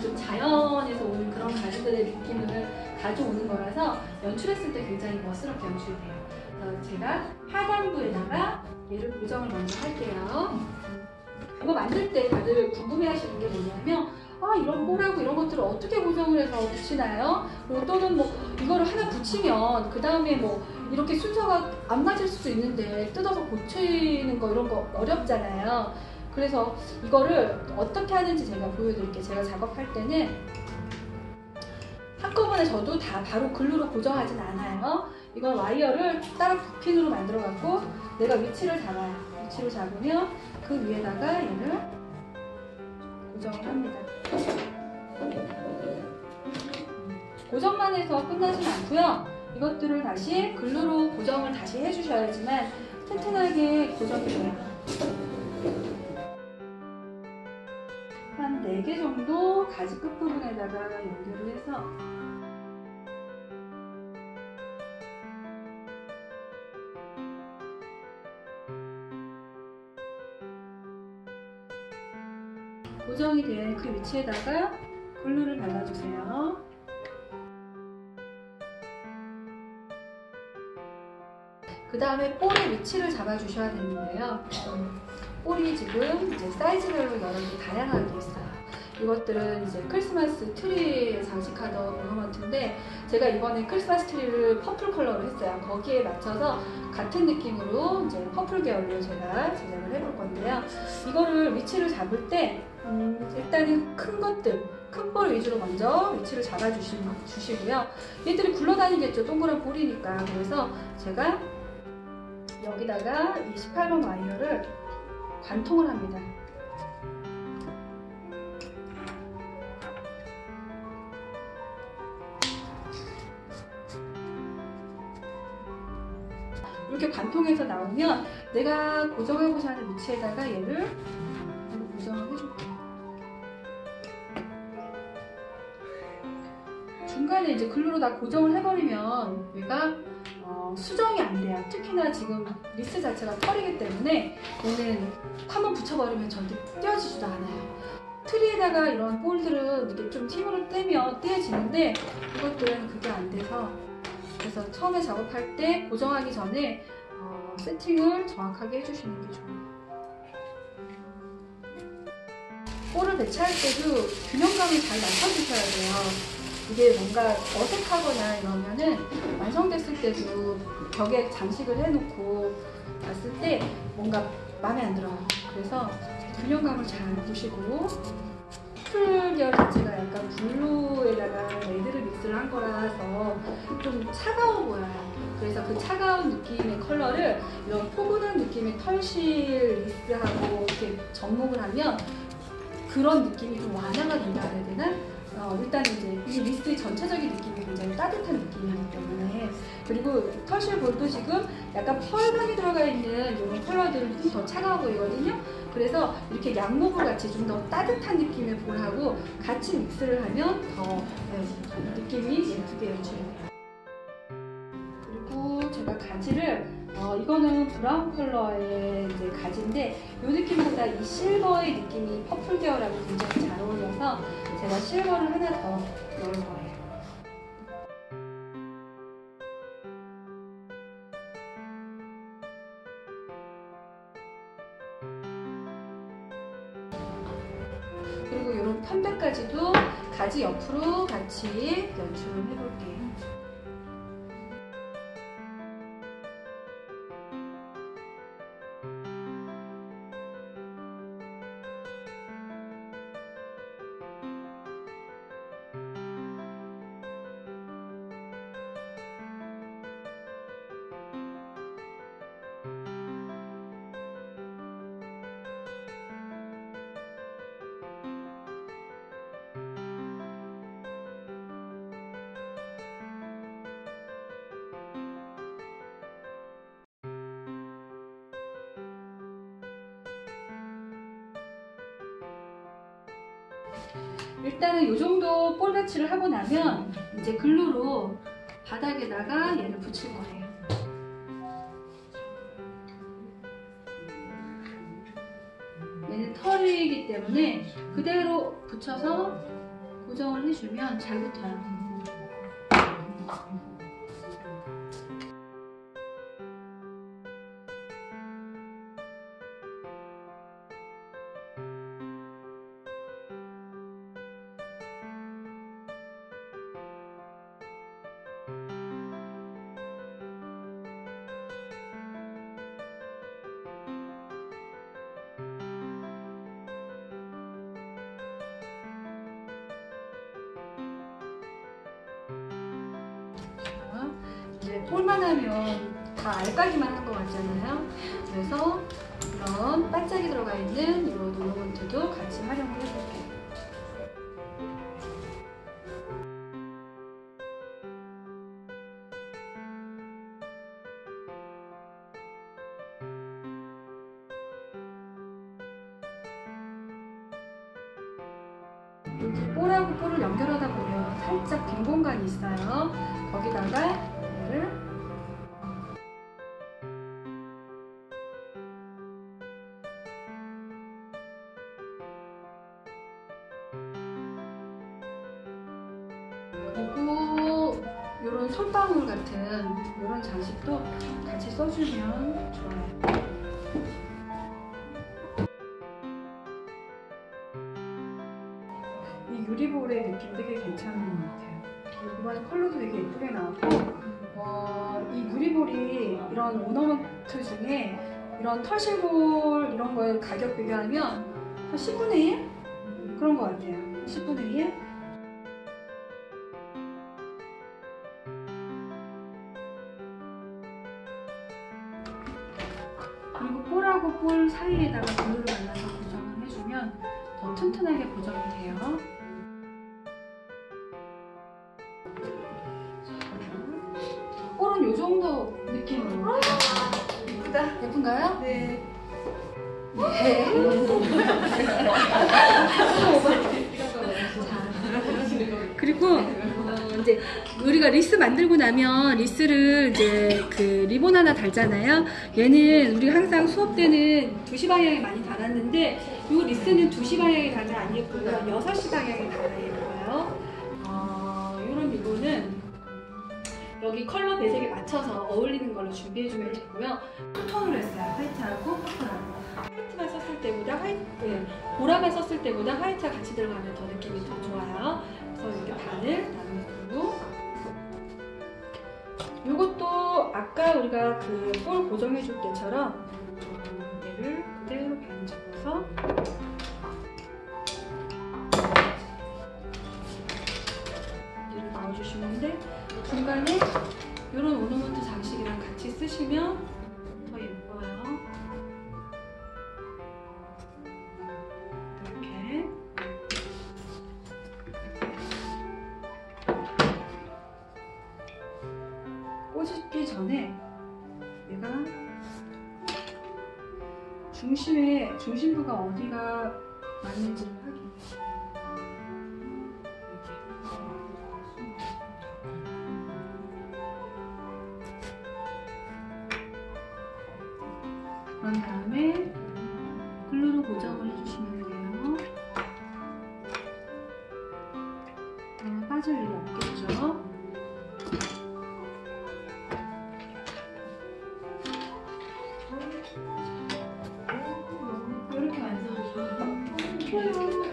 좀 자연에서 오는 그런 가지들의 느낌을 가져오는 거라서 연출했을 때 굉장히 멋스럽게 연출이 돼요. 그래서 제가 하단부에다가 얘를 고정을 먼저 할게요. 이거 만들 때 다들 궁금해하시는 게 뭐냐면 아 이런 볼하고 이런 것들을 어떻게 고정을 해서 붙이나요? 그리고 또는 뭐 이거를 하나 붙이면 그 다음에 뭐 이렇게 순서가 안 맞을 수도 있는데 뜯어서 고치는 거 이런 거 어렵잖아요. 그래서 이거를 어떻게 하는지 제가 보여드릴게요. 제가 작업할 때는 한꺼번에 저도 다 바로 글루로 고정하진 않아요. 이건 와이어를 따로 부핀으로 만들어 갖고 내가 위치를 잡아요. 위치를 잡으면 그 위에다가 얘를 고정을 합니다. 고정만 해서 끝나진 않고요. 이것들을 다시 글루로 고정을 다시 해주셔야지만 튼튼하게 고정이 돼요. 가지 끝부분에다가 연결을 해서 고정이 된 그 위치에다가 글루를 발라주세요. 그 다음에 볼의 위치를 잡아주셔야 되는데요. 음, 볼이 지금 이제 사이즈별로 여러 개 다양하게 있어요. 이것들은 이제 크리스마스 트리에 장식하던 ornament인데 제가 이번에 크리스마스 트리를 purple 컬러로 했어요. 거기에 맞춰서 같은 느낌으로 이제 purple 계열로 제가 제작을 해볼 건데요. 이거를 위치를 잡을 때 음, 일단은 큰 것들, 큰볼 위주로 먼저 위치를 잡아주시고요. 얘들이 굴러다니겠죠. 동그란 볼이니까. 그래서 제가 여기다가 이 18번 와이어를 관통을 합니다. 이렇게 관통해서 나오면 내가 고정하고자 하는 위치에다가 얘를 고정을 해줄게요. 중간에 이제 glue로 다 고정을 해버리면 얘가 어, 수정이 안 돼요. 특히나 지금 리스 자체가 털이기 때문에 얘는 한번 붙여버리면 절대 떼어지지도 않아요. 트리에다가 이런 볼들은 이렇게 좀 힘으로 떼면 떼어지는데 이것들은 그게 안 돼서 그래서 처음에 작업할 때 고정하기 전에 어, 세팅을 정확하게 해주시는 게 좋아요. 볼을 배치할 때도 균형감을 잘 맞춰주셔야 돼요. 이게 뭔가 어색하거나 이러면은 완성됐을 때도 벽에 장식을 해놓고 봤을 때 뭔가 마음에 안 들어요. 그래서 균형감을 잘 보시고 purple 계열 자체가 약간 blue에다가 red를 믹스를 한 거라서 좀 차가워 보여요. 그래서 그 차가운 느낌의 컬러를 이런 포근한 느낌의 털실 wreath하고 이렇게 접목을 하면 그런 느낌이 좀 완화가 된다 해야 되나? 어, 일단 이제 이 wreath의 전체적인 느낌이 굉장히 따뜻한 느낌이기 때문에 그리고 털실 볼도 지금 약간 pearl감이 들어가 있는 이런 컬러들은 좀 더 차가워 보이거든요. 그래서 이렇게 양모볼 같이 좀 더 따뜻한 느낌의 볼하고 같이 믹스를 하면 더 네, 느낌이 예쁘게 연출돼요. 그리고 제가 가지를 어, 이거는 brown 컬러의 이제 가지인데 이 느낌보다 이 실버의 느낌이 퍼플 계열하고 굉장히 잘 어울려서 제가 실버를 하나 더 넣을 거예요. 이런 편백까지도 가지 옆으로 같이 연출을 해볼게요. 일단은 이 정도 볼 배치를 하고 나면 이제 글루로 바닥에다가 얘를 붙일 거예요. 얘는 털이기 때문에 그대로 붙여서 고정을 해주면 잘 붙어요. 이제 볼만 하면 다 알까기만 한 것 같잖아요. 그래서 이런 반짝이 들어가 있는 이런 오너먼트도 같이 활용을 해볼게요. 볼하고 볼을 연결하다 보면 살짝 빈 공간이 있어요. 거기다가 얘를 그리고 이런 솔방울 같은 이런 장식도 같이 써주면 좋아요. 이 유리볼이 이런 오너먼트 중에 이런 터실볼 이런 거에 가격 비교하면 한 10분의 1? 그런 것 같아요. 10분의 1? 그리고 볼하고 볼 사이에다가 글루를 발라서 고정을 해주면 더 튼튼하게 고정이 돼요. 자, 볼은 이 정도 느낌으로. 예쁘다. 예쁜가요? 네. 네. 그리고 어, 이제 우리가 리스 만들고 나면 리스를 이제 그 리본 하나 달잖아요. 얘는 우리가 항상 수업 때는 2시 방향에 많이 달았는데 이 리스는 2시 방향에 달면 안 예쁘고요. 6시 방향에 달아야 예뻐요. 어, 이런 리본은 여기 컬러 배색에 맞춰서 어울리는 걸로 준비해주면 되고요. 투톤으로 했어요. 화이트하고 퍼플하고. 화이트만 썼을 때보다 화이트, 예, 보라만 썼을 때보다 화이트가 같이 들어가면 더 느낌이 더 좋아요. 그래서 이렇게 반을 나누고 이것도 아까 우리가 그 볼 고정해 줄 때처럼 쓰시면 더 예뻐요. 이렇게 꽂기 전에 얘가 중심에 중심부가 어디가 맞는지를 확인해. 그 글루로 고정을 해주시면 돼요. 아, 빠질 일이 없겠죠. 이렇게 완성하시면